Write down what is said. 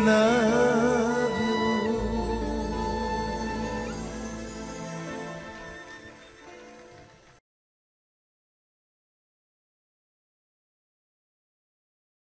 love.